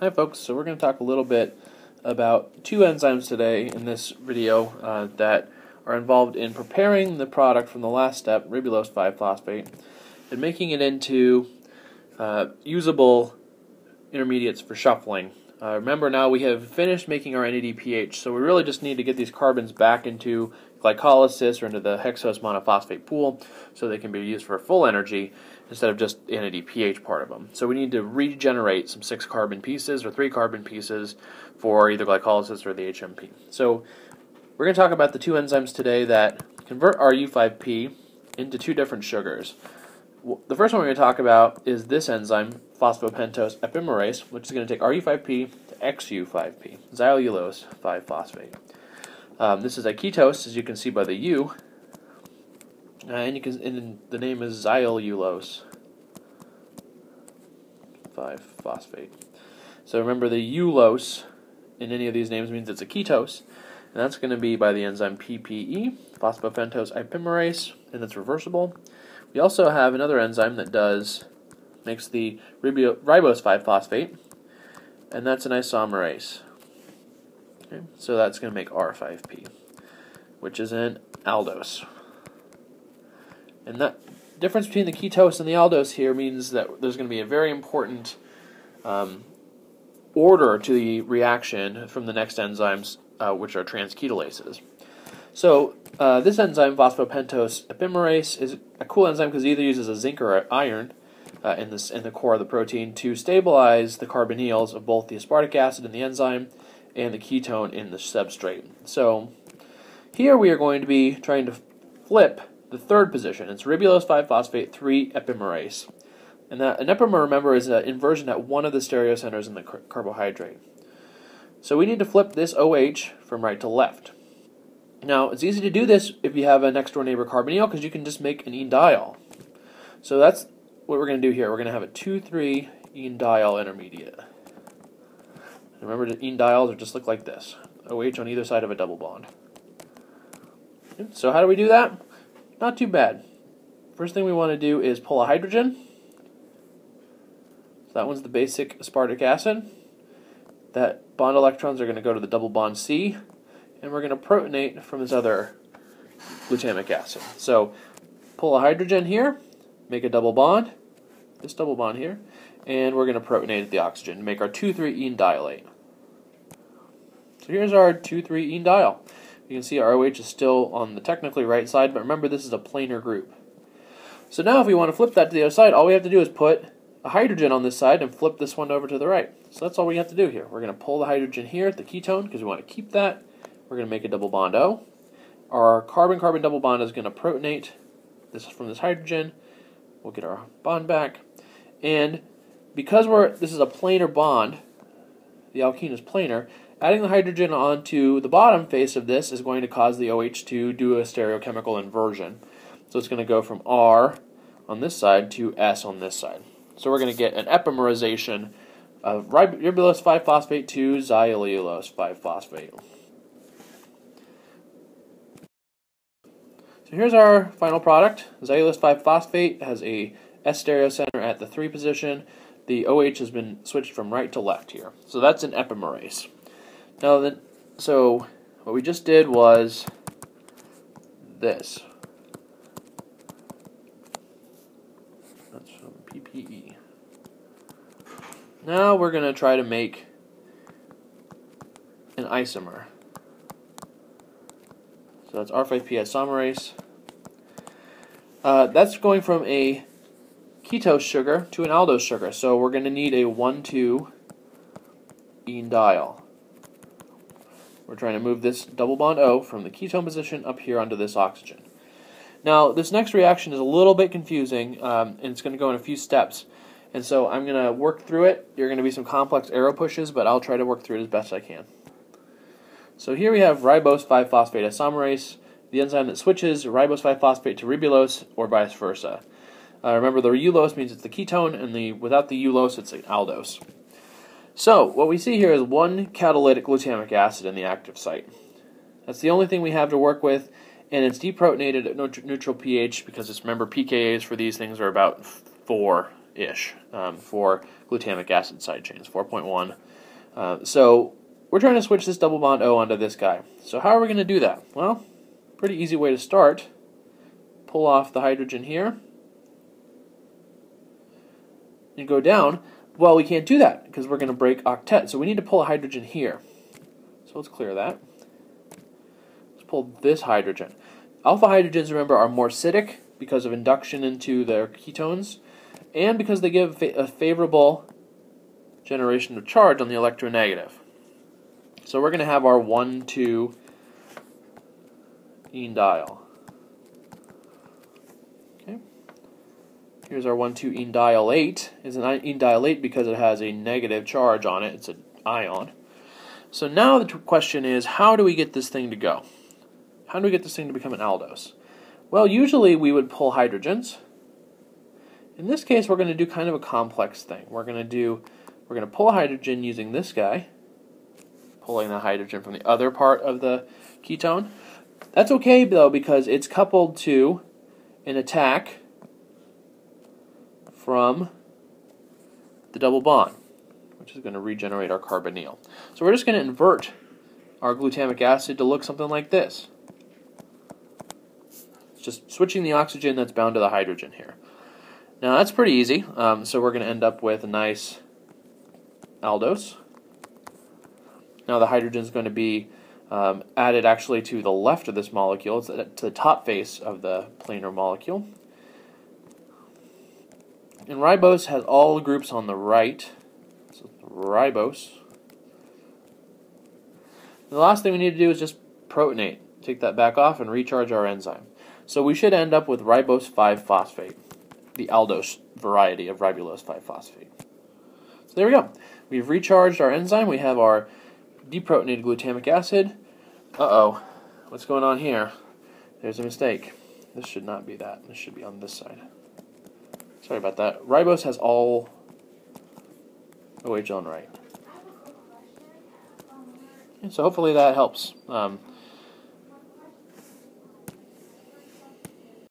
Hi folks, so we're going to talk a little bit about two enzymes today in this video uh, that are involved in preparing the product from the last step, ribulose 5-phosphate, and making it into uh, usable intermediates for shuffling. Uh, remember now we have finished making our NADPH, so we really just need to get these carbons back into glycolysis or into the hexose monophosphate pool so they can be used for full energy instead of just the NADPH part of them. So we need to regenerate some six carbon pieces or three carbon pieces for either glycolysis or the HMP. So we're going to talk about the two enzymes today that convert RU5P into two different sugars. The first one we're going to talk about is this enzyme, phosphopentose epimerase, which is going to take RU5P to XU5P, xylulose 5-phosphate. Um, this is a ketose, as you can see by the U, uh, and you can, and the name is xylulose 5-phosphate. So remember the ulose in any of these names means it's a ketose, and that's going to be by the enzyme PPE, phosphopentose epimerase, and it's reversible. We also have another enzyme that does makes the ribose 5-phosphate, and that's an isomerase. Okay, so that's going to make R5P, which is an aldose. And that difference between the ketose and the aldose here means that there's going to be a very important um, order to the reaction from the next enzymes, uh, which are transketolases. So uh, this enzyme, phosphopentose epimerase, is a cool enzyme because it either uses a zinc or iron uh, in, this, in the core of the protein to stabilize the carbonyls of both the aspartic acid in the enzyme and the ketone in the substrate. So here we are going to be trying to flip the third position. It's ribulose 5-phosphate 3 epimerase. And that, an epimer, remember, is an inversion at one of the stereocenters in the car carbohydrate. So we need to flip this OH from right to left. Now, it's easy to do this if you have a next door neighbor carbonyl because you can just make an enediol. So that's what we're going to do here. We're going to have a 2,3 enediol intermediate. Remember, the enediols just look like this. OH on either side of a double bond. So how do we do that? Not too bad. First thing we want to do is pull a hydrogen. So that one's the basic aspartic acid. That bond electrons are going to go to the double bond C, and we're going to protonate from this other glutamic acid. So pull a hydrogen here, make a double bond, this double bond here, and we're going to protonate the oxygen to make our 2,3-enediolate. So here's our 2,3-enediol. You can see our OH is still on the technically right side, but remember this is a planar group. So now if we want to flip that to the other side, all we have to do is put a hydrogen on this side and flip this one over to the right. So that's all we have to do here. We're going to pull the hydrogen here at the ketone because we want to keep that. We're going to make a double bond O. Our carbon-carbon double bond is going to protonate this from this hydrogen. We'll get our bond back. And because we're this is a planar bond, the alkene is planar, Adding the hydrogen onto the bottom face of this is going to cause the OH to do a stereochemical inversion. So it's going to go from R on this side to S on this side. So we're going to get an epimerization of ribulose 5-phosphate to xylulose 5-phosphate. So here's our final product. Xylulose 5-phosphate has a S stereocenter at the 3 position. The OH has been switched from right to left here. So that's an epimerase. Now, then, so what we just did was this. That's from PPE. Now we're going to try to make an isomer. So that's R5P isomerase. Uh, that's going from a ketose sugar to an aldose sugar. So we're going to need a 1,2 enediol. We're trying to move this double bond O from the ketone position up here onto this oxygen. Now, this next reaction is a little bit confusing, um, and it's going to go in a few steps. And so I'm going to work through it. There are going to be some complex arrow pushes, but I'll try to work through it as best I can. So here we have ribose 5-phosphate isomerase, the enzyme that switches ribose 5-phosphate to ribulose, or vice versa. Uh, remember, the ulose means it's the ketone, and the without the ulose, it's an aldose. So, what we see here is one catalytic glutamic acid in the active site. That's the only thing we have to work with, and it's deprotonated at neutral pH because it's, remember, pKa's for these things are about 4 ish um, for glutamic acid side chains, 4.1. Uh, so we're trying to switch this double bond O onto this guy. So how are we going to do that? Well, pretty easy way to start. Pull off the hydrogen here. And go down. Well, we can't do that because we're going to break octet. So we need to pull a hydrogen here. So let's clear that. Let's pull this hydrogen. Alpha hydrogens, remember, are more acidic because of induction into their ketones and because they give a favorable generation of charge on the electronegative. So we're going to have our 1, 2 enediol. Here's our 1, 2 enediolate. It's an enediolate because it has a negative charge on it. It's an ion. So now the question is, how do we get this thing to go? How do we get this thing to become an aldose? Well, usually we would pull hydrogens. In this case, we're going to do kind of a complex thing. We're going to do, we're going to pull hydrogen using this guy, pulling the hydrogen from the other part of the ketone. That's okay though because it's coupled to an attack from the double bond, which is going to regenerate our carbonyl. So we're just going to invert our glutamic acid to look something like this. It's just switching the oxygen that's bound to the hydrogen here. Now that's pretty easy. Um, so we're going to end up with a nice aldose. Now the hydrogen is going to be um, added actually to the left of this molecule. It's to the top face of the planar molecule. And ribose has all the groups on the right. So ribose. And the last thing we need to do is just protonate. Take that back off and recharge our enzyme. So we should end up with ribose 5-phosphate, the aldose variety of ribulose 5-phosphate. So there we go. We've recharged our enzyme. We have our deprotonated glutamic acid. Uh-oh. What's going on here? There's a mistake. This should not be that. This should be on this side. Sorry about that. Ribose has all OH on right. So hopefully that helps. Um,